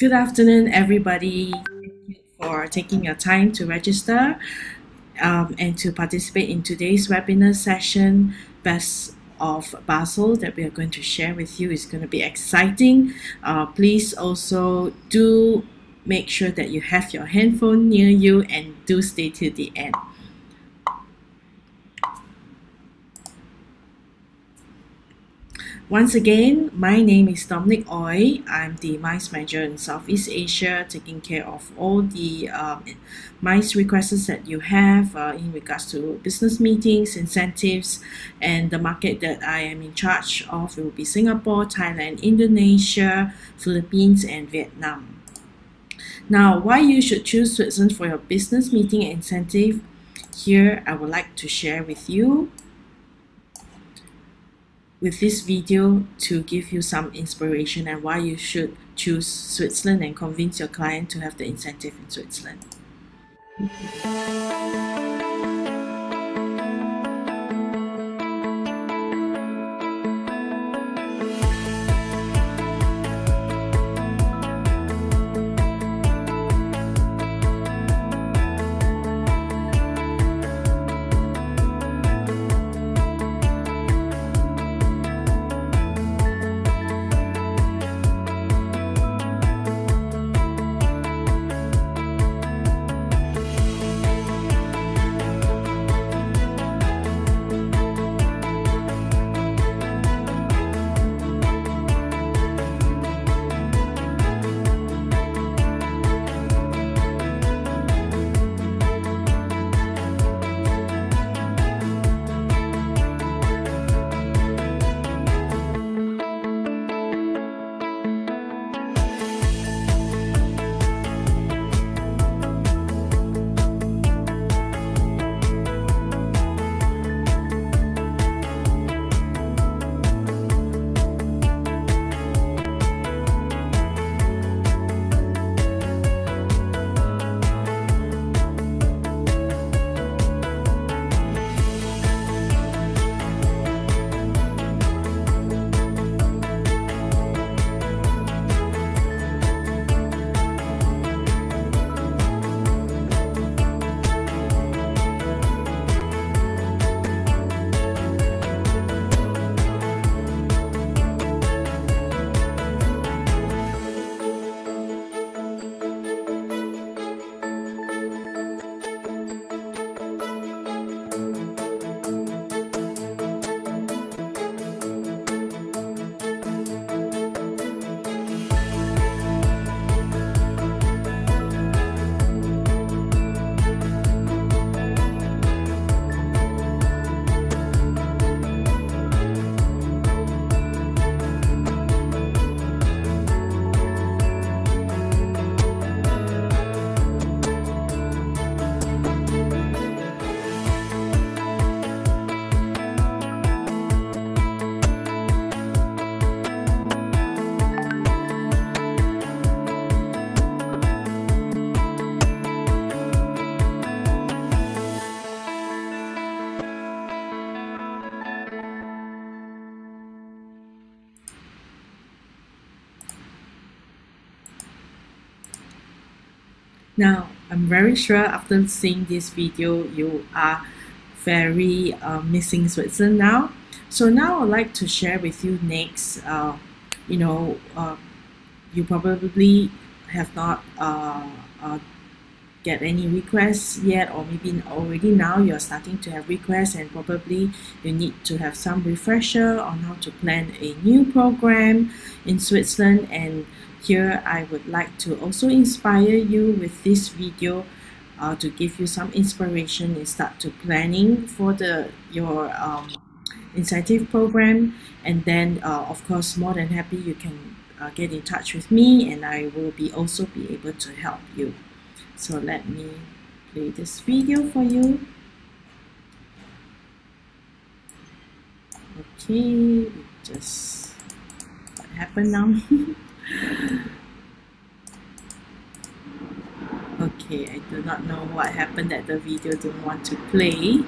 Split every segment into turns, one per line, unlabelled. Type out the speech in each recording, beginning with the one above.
Good afternoon, everybody. Thank you for taking your time to register um, and to participate in today's webinar session. Best of Basel that we are going to share with you is going to be exciting. Uh, please also do make sure that you have your handphone near you and do stay till the end. Once again, my name is Dominic Oi. I'm the MICE manager in Southeast Asia, taking care of all the um, MICE requests that you have uh, in regards to business meetings, incentives, and the market that I am in charge of will be Singapore, Thailand, Indonesia, Philippines, and Vietnam. Now, why you should choose Switzerland for your business meeting incentive? Here, I would like to share with you with this video to give you some inspiration and why you should choose Switzerland and convince your client to have the incentive in Switzerland. Very sure after seeing this video, you are very uh, missing Switzerland now. So now I'd like to share with you next, uh, you know, uh, you probably have not uh, uh, get any requests yet or maybe already now you're starting to have requests and probably you need to have some refresher on how to plan a new program in Switzerland and here I would like to also inspire you with this video uh, to give you some inspiration and start to planning for the your um, incentive program. And then uh, of course more than happy you can uh, get in touch with me and I will be also be able to help you. So let me play this video for you. Okay just what happened now okay I do not know what happened that the video didn't want to play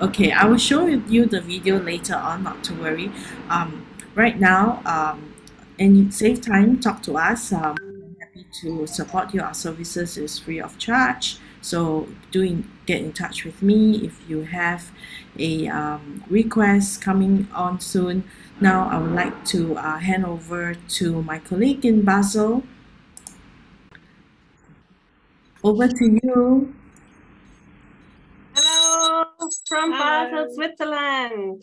okay I will show you the video later on not to worry um, right now um, and save time, talk to us. Um, happy to support you. Our services is free of charge. So do in, get in touch with me if you have a um, request coming on soon. Now I would like to uh, hand over to my colleague in Basel. Over to you.
Hello from Hi. Basel, Switzerland.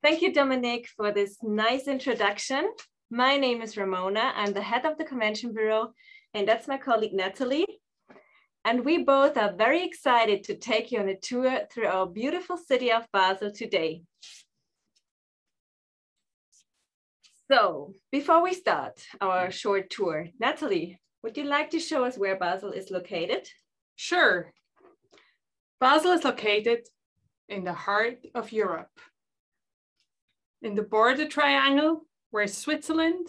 Thank you, Dominic, for this nice introduction. My name is Ramona. I'm the head of the Convention Bureau, and that's my colleague, Nathalie. And we both are very excited to take you on a tour through our beautiful city of Basel today. So before we start our short tour, Nathalie, would you like to show us where Basel is located?
Sure. Basel is located in the heart of Europe in the border triangle where Switzerland,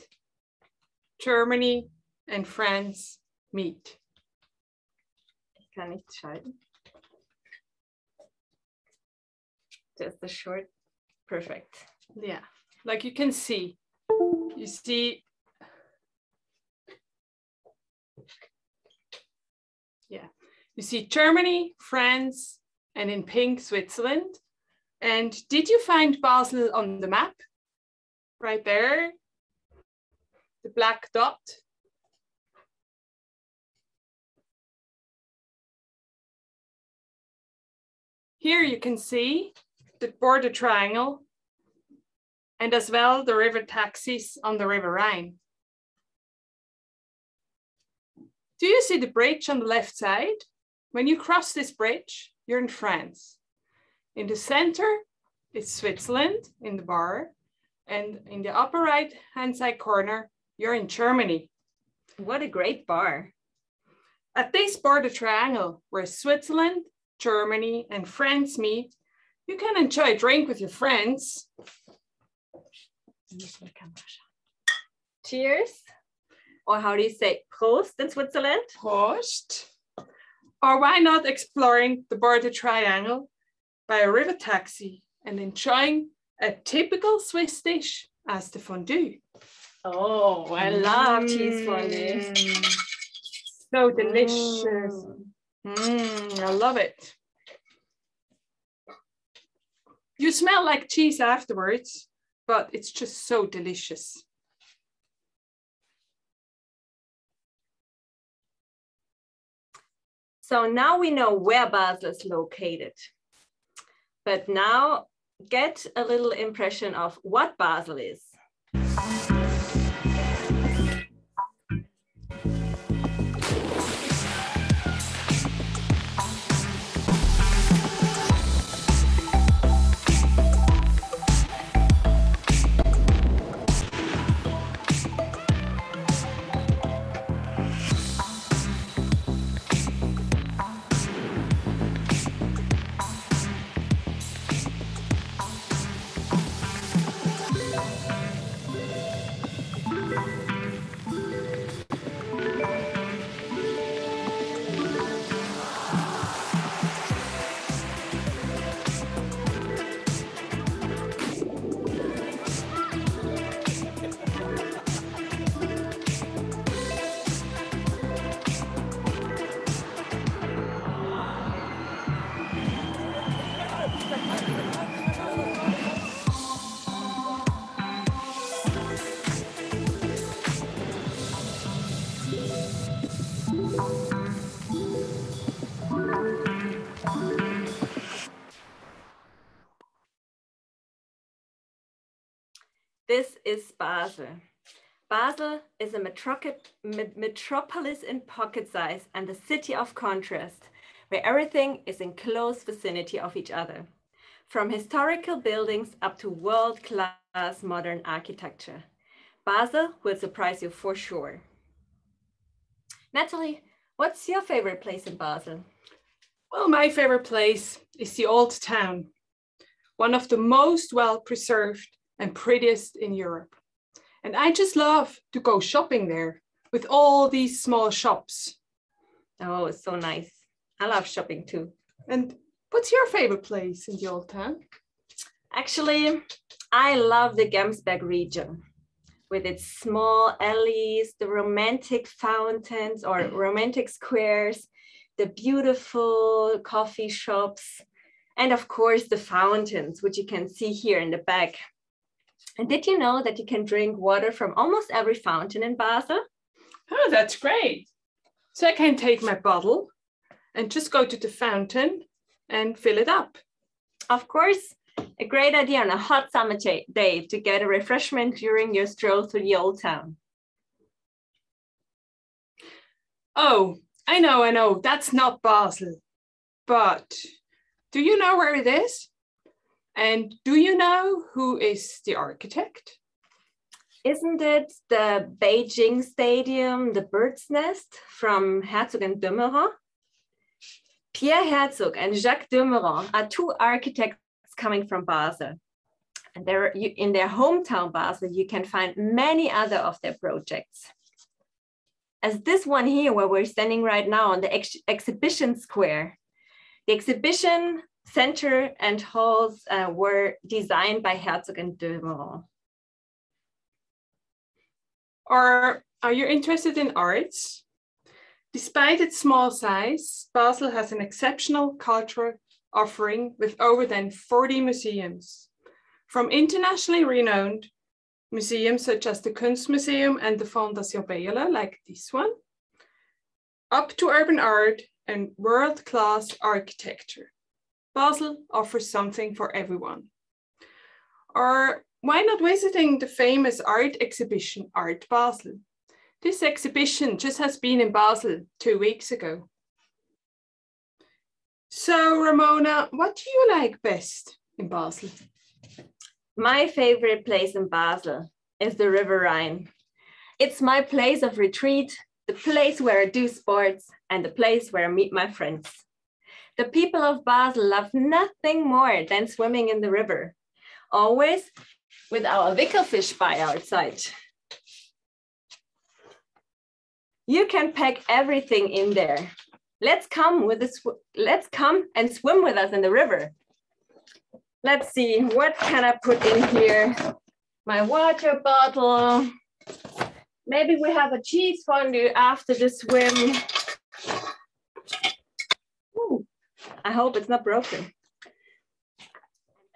Germany, and France meet.
Kann nicht schalten. Just a short, perfect.
Yeah, like you can see, you see, yeah, you see Germany, France, and in pink, Switzerland. And did you find Basel on the map? Right there, the black dot. Here you can see the border triangle and as well the river taxis on the River Rhine. Do you see the bridge on the left side? When you cross this bridge, you're in France. In the center is Switzerland in the bar. And in the upper right hand side corner, you're in Germany.
What a great bar.
At this border triangle where Switzerland, Germany, and France meet, you can enjoy a drink with your friends.
Cheers. Or how do you say Prost in Switzerland?
Prost. Or why not exploring the border triangle by a river taxi and enjoying a typical Swiss dish as the fondue.
Oh, I love mm. cheese fondue.
So delicious. Mm. Mm, I love it. You smell like cheese afterwards, but it's just so delicious.
So now we know where Basel is located. But now get a little impression of what Basel is. This is Basel. Basel is a metropolis in pocket size and the city of contrast, where everything is in close vicinity of each other, from historical buildings up to world-class modern architecture. Basel will surprise you for sure. Nathalie, what's your favorite place in Basel?
Well, my favorite place is the Old Town, one of the most well-preserved and prettiest in Europe. And I just love to go shopping there with all these small shops.
Oh, it's so nice. I love shopping too.
And what's your favorite place in the old town?
Actually, I love the Gemsberg region. with its small alleys, the romantic fountains or romantic squares, the beautiful coffee shops, and of course the fountains, which you can see here in the back. And did you know that you can drink water from almost every fountain in Basel?
Oh, that's great. So I can take my bottle and just go to the fountain and fill it up.
Of course, a great idea on a hot summer day to get a refreshment during your stroll through the old town.
Oh, I know, I know, that's not Basel. But do you know where it is? And do you know who is the architect?
Isn't it the Beijing Stadium, the bird's nest from Herzog and de Meuron? Pierre Herzog and Jacques de Meuron are two architects coming from Basel. And there, in their hometown Basel, you can find many other of their projects. As this one here, where we're standing right now on the ex exhibition square, the exhibition center and halls uh, were designed by Herzog and de Meuron.
Or are you interested in arts? Despite its small size, Basel has an exceptional cultural offering with over than 40 museums. From internationally renowned museums such as the Kunstmuseum and the Fondation Beyeler, like this one, up to urban art and world-class architecture. Basel offers something for everyone. Or why not visiting the famous art exhibition, Art Basel? This exhibition just has been in Basel two weeks ago. So, Ramona, what do you like best in Basel?
My favorite place in Basel is the River Rhine. It's my place of retreat, the place where I do sports, and the place where I meet my friends. The people of Basel love nothing more than swimming in the river, always with our Wickelfisch by our side. You can pack everything in there let's come with this, let's come and swim with us in the river. Let's see, what can I put in here? My water bottle. Maybe we have a cheese fondue after the swim. I hope it's not broken.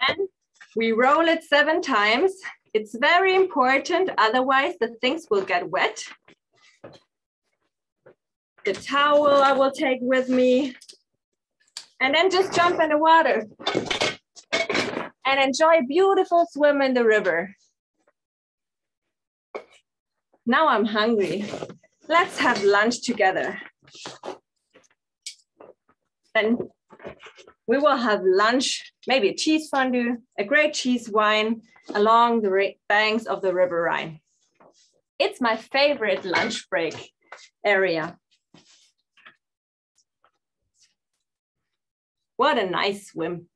And we roll it seven times. It's very important, otherwise the things will get wet the towel I will take with me, and then just jump in the water and enjoy a beautiful swim in the river. Now I'm hungry. Let's have lunch together. Then we will have lunch, maybe a cheese fondue, a great cheese wine along the banks of the River Rhine. It's my favorite lunch break area. What a nice swim.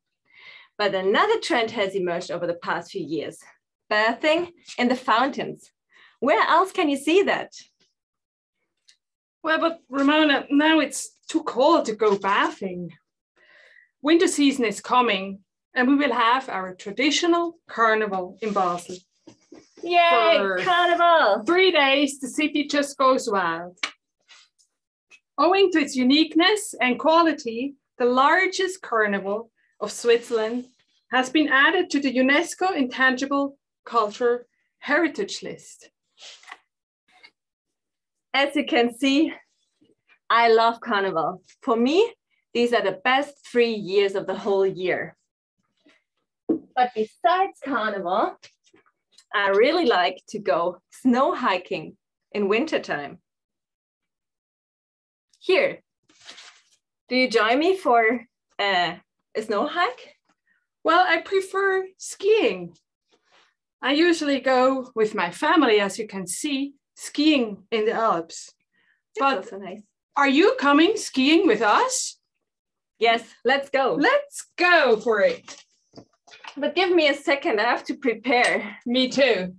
But another trend has emerged over the past few years, bathing in the fountains. Where else can you see that?
Well, but Ramona, now it's too cold to go bathing. Winter season is coming and we will have our traditional carnival in Basel.
Yay, For carnival!
Three days, the city just goes wild. Owing to its uniqueness and quality, the largest carnival of Switzerland, has been added to the UNESCO Intangible Culture Heritage List.
As you can see, I love Carnival. For me, these are the best three years of the whole year. But besides Carnival, I really like to go snow hiking in wintertime. Here, do you join me for uh, a snow hike?
Well, I prefer skiing. I usually go with my family, as you can see, skiing in the Alps.
That's but nice.
Are you coming skiing with us?
Yes, let's go.
Let's go for it.
But give me a second, I have to prepare.
Me too.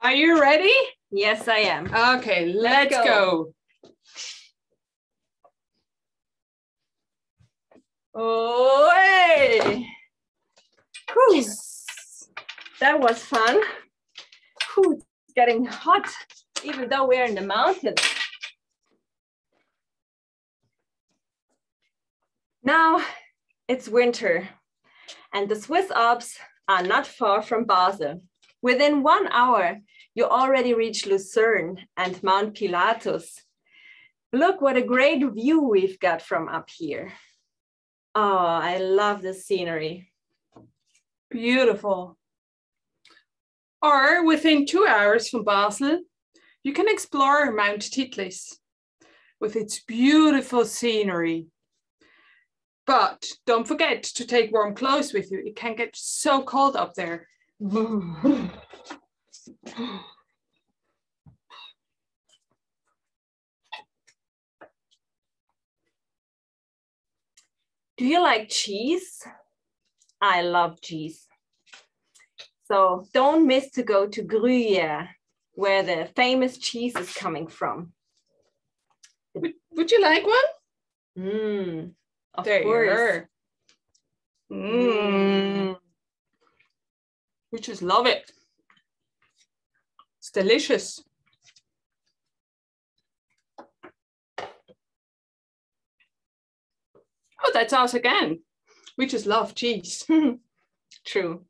Are you ready?
Yes, I am.
Okay, let's, let's go. go.
Oh, hey. Whew. That was fun. Whew, it's getting hot, even though we're in the mountains. Now it's winter and the Swiss Alps are not far from Basel. Within one hour, you already reach Lucerne and Mount Pilatus. Look what a great view we've got from up here. Oh, I love the scenery.
Beautiful. Or within two hours from Basel, you can explore Mount Titlis with its beautiful scenery. But don't forget to take warm clothes with you. It can get so cold up there.
Do you like cheese? I love cheese. So don't miss to go to Gruyere, where the famous cheese is coming from.
Would, would you like one?
Mm, of
there
course.
you are. Mm. We just love it. It's delicious. Oh, that's us again. We just love cheese.
True.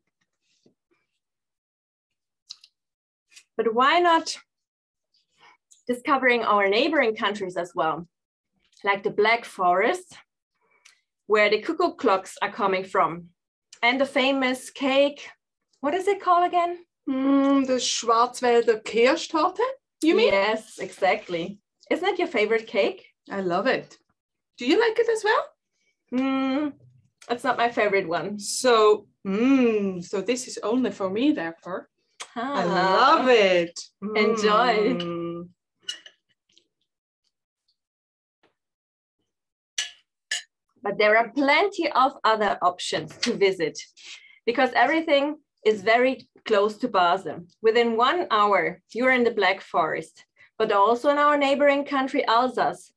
But why not discovering our neighboring countries as well, like the Black Forest, where the cuckoo clocks are coming from, and the famous cake. What is it called again?
Mm, the Schwarzwälder Kirschtorte, you mean?
Yes, exactly. Isn't it your favorite cake?
I love it. Do you like it as well?
Mm, that's not my favorite one.
So, mm, so this is only for me, therefore. I love it.
Enjoy.
Mm.
but there are plenty of other options to visit because everything is very close to Basel. Within one hour, you're in the Black Forest, but also in our neighboring country, Alsace,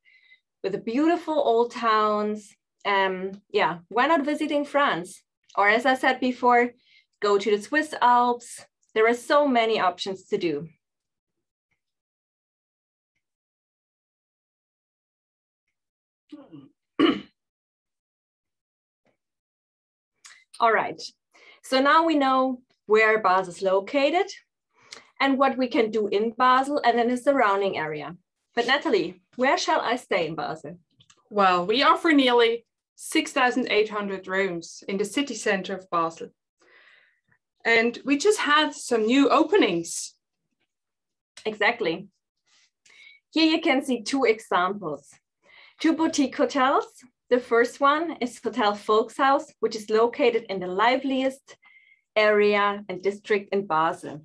with the beautiful old towns. Um, yeah, why not visiting France? Or as I said before, go to the Swiss Alps. There are so many options to do. All right, so now we know where Basel is located and what we can do in Basel and in the surrounding area. But Nathalie, where shall I stay in Basel?
Well, we offer nearly 6,800 rooms in the city center of Basel. And we just had some new openings.
Exactly. Here you can see two examples. Two boutique hotels. The first one is Hotel Volkshaus, which is located in the liveliest area and district in Basel.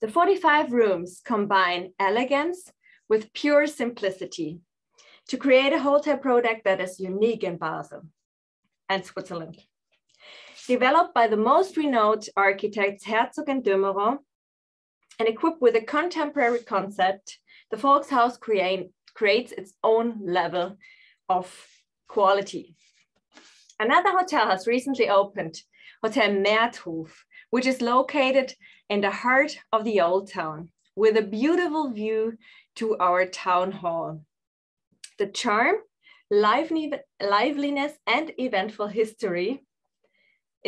The 45 rooms combine elegance with pure simplicity to create a hotel product that is unique in Basel and Switzerland. Developed by the most renowned architects Herzog and de Meuron, and equipped with a contemporary concept, the Volkshaus create, creates its own level of quality. Another hotel has recently opened, Hotel Märthof, which is located in the heart of the old town with a beautiful view to our town hall. The charm, liveliness, and eventful history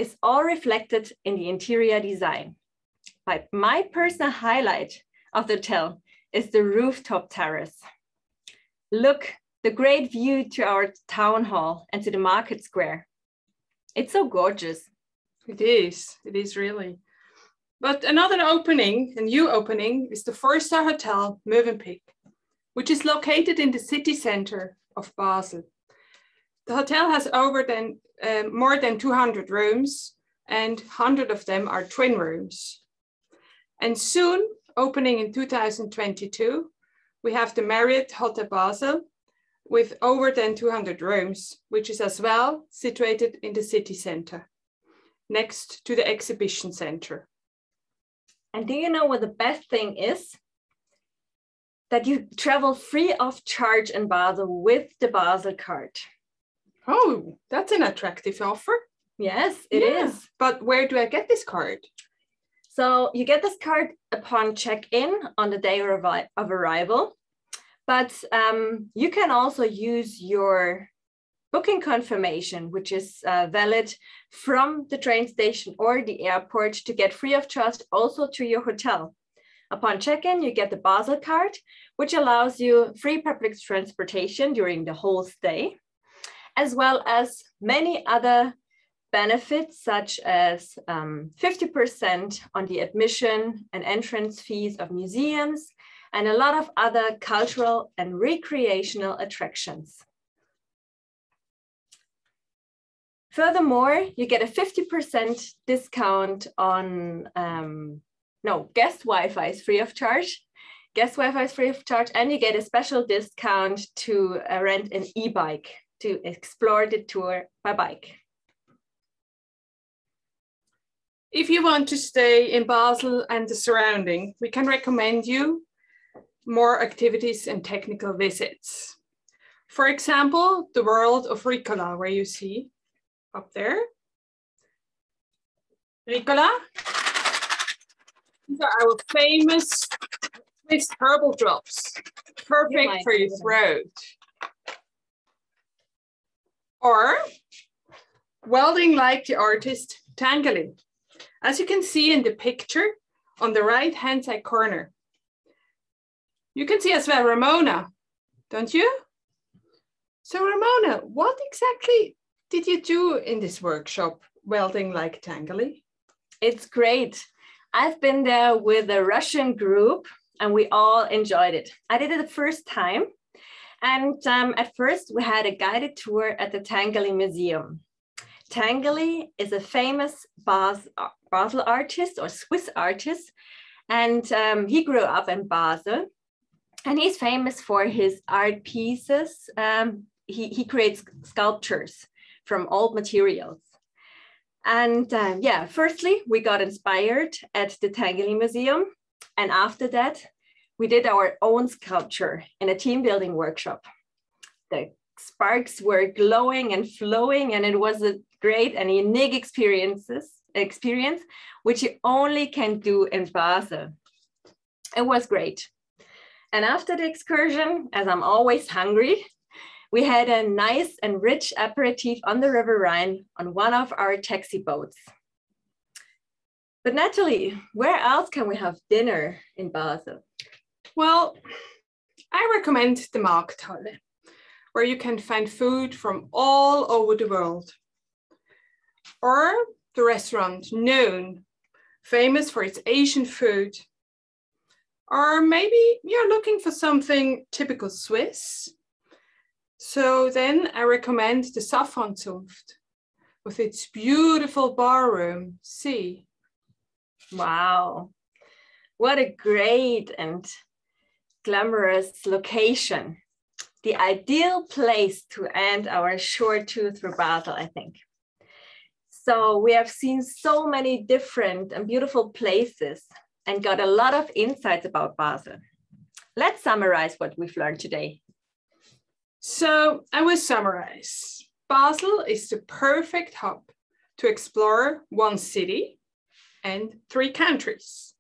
is all reflected in the interior design. But my personal highlight of the hotel is the rooftop terrace. Look, the great view to our town hall and to the market square. It's so gorgeous.
It is, it is really. But another opening, a new opening, is the Four Star Hotel Mövenpick, which is located in the city center of Basel. The hotel has over than um, more than 200 rooms, and 100 of them are twin rooms. And soon, opening in 2022, we have the Marriott Hotel Basel with over than 200 rooms, which is as well situated in the city center, next to the exhibition center.
And do you know what the best thing is? That you travel free of charge in Basel with the Basel card.
Oh, that's an attractive offer.
Yes, it is.
Yeah. But where do I get this card?
So you get this card upon check-in on the day of, of arrival, but um, you can also use your booking confirmation, which is uh, valid from the train station or the airport to get free of charge also to your hotel. Upon check-in, you get the Basel card, which allows you free public transportation during the whole stay, as well as many other benefits such as 50% um, on the admission and entrance fees of museums, and a lot of other cultural and recreational attractions. Furthermore, you get a 50% discount on, um, no, guest Wi-Fi is free of charge. Guest Wi-Fi is free of charge, and you get a special discount to uh, rent an e-bike to explore the tour by bike.
If you want to stay in Basel and the surrounding, we can recommend you more activities and technical visits. For example, the world of Ricola, where you see up there. Ricola. These are our famous Swiss herbal drops. Perfect for your throat. Or welding like the artist Tinguely. As you can see in the picture on the right hand side corner. You can see as well Ramona, don't you? So Ramona, what exactly did you do in this workshop, welding like Tinguely?
It's great. I've been there with a Russian group and we all enjoyed it. I did it the first time. And um, at first we had a guided tour at the Tinguely Museum. Tinguely is a famous Basel artist or Swiss artist. And um, he grew up in Basel and he's famous for his art pieces. Um, he, he creates sculptures from old materials. And um, yeah, firstly, we got inspired at the Tinguely Museum. And after that, we did our own sculpture in a team building workshop. The sparks were glowing and flowing, and it was a great and unique experiences, experience, which you only can do in Basel. It was great. And after the excursion, as I'm always hungry, we had a nice and rich aperitif on the River Rhine on one of our taxi boats. But Nathalie, where else can we have dinner in Basel?
Well, I recommend the Markthalle, where you can find food from all over the world. Or the restaurant Noohn, famous for its Asian food. Or maybe you're looking for something typical Swiss, so then I recommend the Zunft with its beautiful barroom. See.
Wow. What a great and glamorous location. The ideal place to end our short through Basel, I think. So we have seen so many different and beautiful places and got a lot of insights about Basel. Let's summarize what we've learned today.
So I will summarize. Basel is the perfect hub to explore one city and three countries.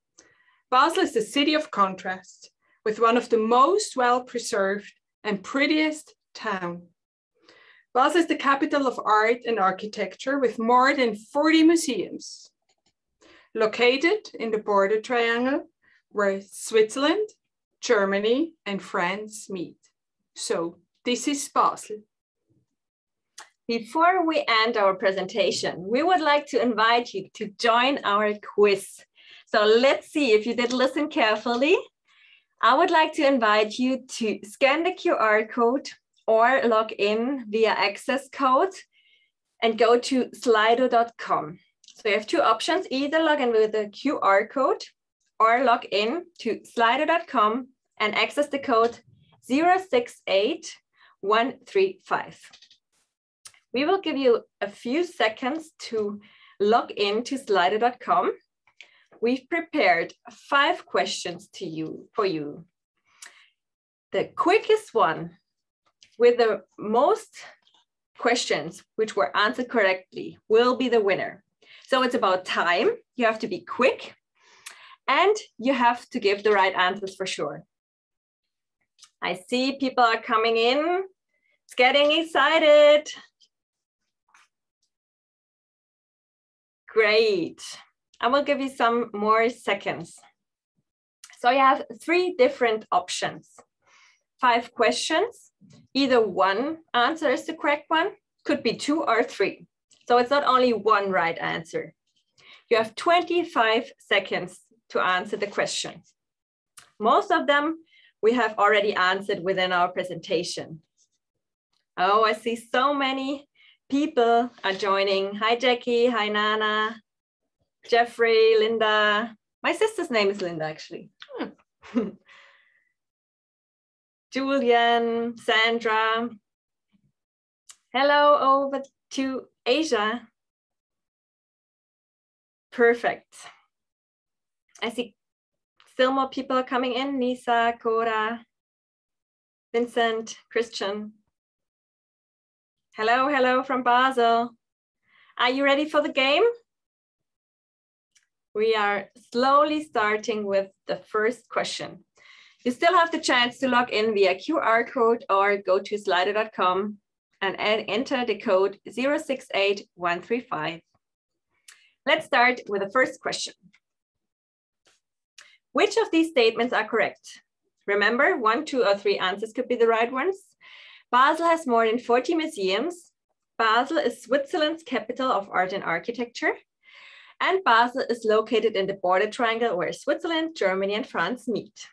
Basel is the city of contrast with one of the most well-preserved and prettiest town. Basel is the capital of art and architecture with more than 40 museums. Located in the border triangle where Switzerland, Germany, and France meet. So this is Basel.
Before we end our presentation, we would like to invite you to join our quiz. So let's see if you did listen carefully. I would like to invite you to scan the QR code or log in via access code and go to slido.com. So you have two options, either log in with the QR code or log in to slido.com and access the code 068135. We will give you a few seconds to log in to slido.com. We've prepared five questions to you for you. The quickest one with the most questions which were answered correctly will be the winner. So it's about time. You have to be quick and you have to give the right answers for sure. I see people are coming in. It's getting excited. Great. I will give you some more seconds. So you have three different options. Five questions, either one answer is the correct one, could be two or three. So it's not only one right answer. You have 25 seconds to answer the question. Most of them we have already answered within our presentation. Oh, I see so many people are joining. Hi, Jackie. Hi, Nana. Jeffrey, Linda. My sister's name is Linda, actually. Julian, Sandra. Hello over to Asia. Perfect. I see still more people coming in. Nisa, Cora, Vincent, Christian. Hello, hello from Basel. Are you ready for the game? We are slowly starting with the first question. You still have the chance to log in via QR code or go to slido.com and enter the code 068135. Let's start with the first question. Which of these statements are correct? Remember, one, two, or three answers could be the right ones. Basel has more than 40 museums. Basel is Switzerland's capital of art and architecture. And Basel is located in the border triangle where Switzerland, Germany, and France meet.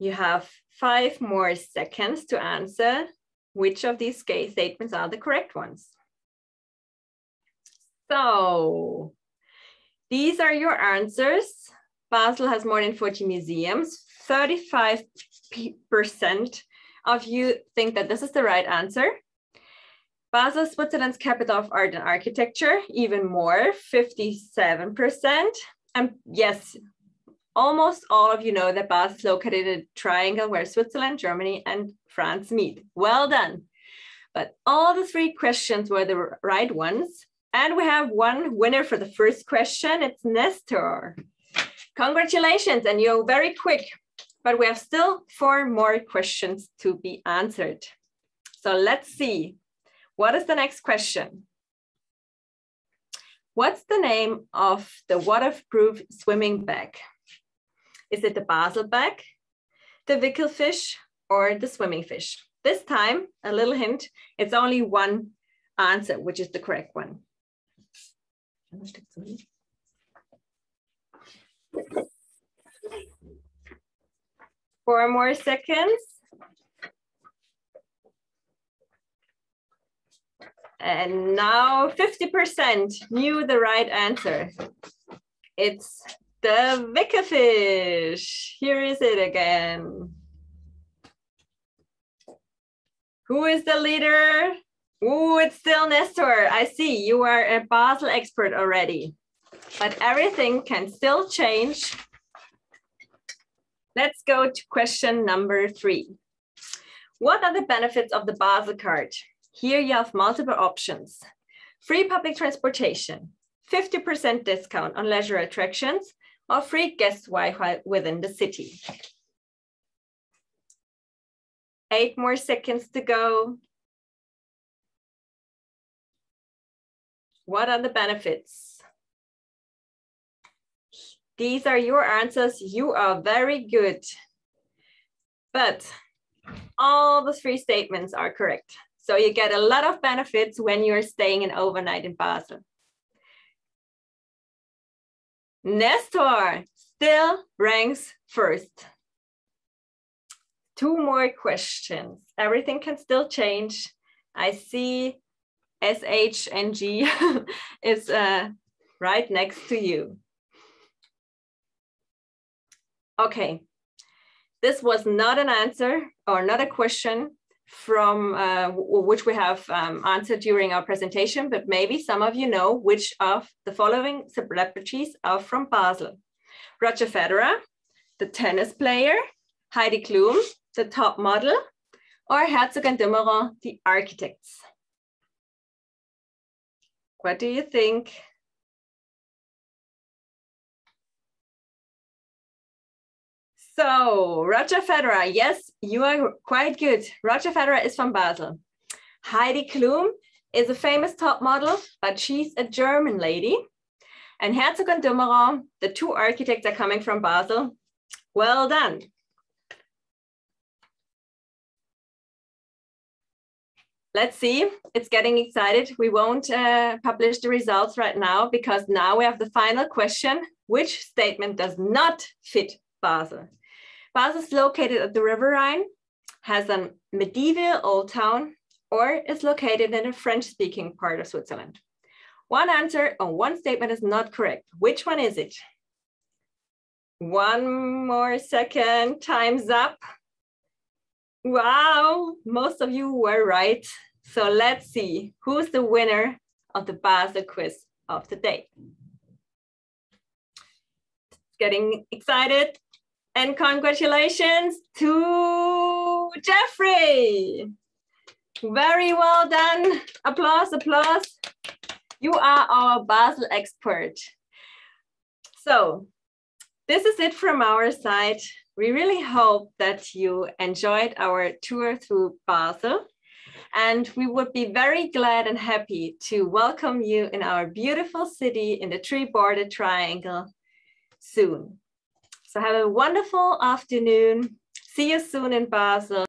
You have five more seconds to answer which of these case statements are the correct ones. So these are your answers. Basel has more than 40 museums. 35% of you think that this is the right answer. Basel, Switzerland's capital of art and architecture, even more, 57%. And yes, almost all of you know that Basel is located in a triangle where Switzerland, Germany, and France meet. Well done. But all the three questions were the right ones. And we have one winner for the first question. It's Nestor. Congratulations, and you're very quick, but we have still four more questions to be answered. So let's see. What is the next question? What's the name of the waterproof swimming bag? Is it the Basel bag, the Wickelfisch, or the swimming fish? This time, a little hint, it's only one answer, which is the correct one. Four more seconds. And now 50% knew the right answer. It's the Wickelfisch. Here is it again. Who is the leader? Oh, it's still Nestor. I see you are a Basel expert already, but everything can still change. Let's go to question number three. What are the benefits of the Basel card? Here you have multiple options. Free public transportation, 50% discount on leisure attractions, or free guest Wi-Fi within the city. Eight more seconds to go. What are the benefits? These are your answers. You are very good. But all the three statements are correct. So you get a lot of benefits when you're staying an overnight in Basel. Nestor still ranks first. Two more questions. Everything can still change. I see SHNG is uh, right next to you. Okay, this was not an answer or not a question from uh, which we have um, answered during our presentation, but maybe some of you know which of the following celebrities are from Basel. Roger Federer, the tennis player, Heidi Klum, the top model, or Herzog and Meuron, the architects? What do you think? So Roger Federer, yes, you are quite good. Roger Federer is from Basel. Heidi Klum is a famous top model, but she's a German lady. And Herzog and de Meuron, the two architects are coming from Basel. Well done. Let's see, it's getting excited. We won't uh, publish the results right now because now we have the final question. Which statement does not fit Basel? Basel is located at the River Rhine, has a medieval old town, or is located in a French-speaking part of Switzerland. One answer on one statement is not correct. Which one is it? One more second, time's up. Wow, most of you were right. So let's see who's the winner of the Basel quiz of the day. Getting excited. And congratulations to Jeffrey. Very well done. Applause, applause. You are our Basel expert. So this is it from our side. We really hope that you enjoyed our tour through Basel. And we would be very glad and happy to welcome you in our beautiful city in the tree border triangle soon. So have a wonderful afternoon. See you soon in Basel.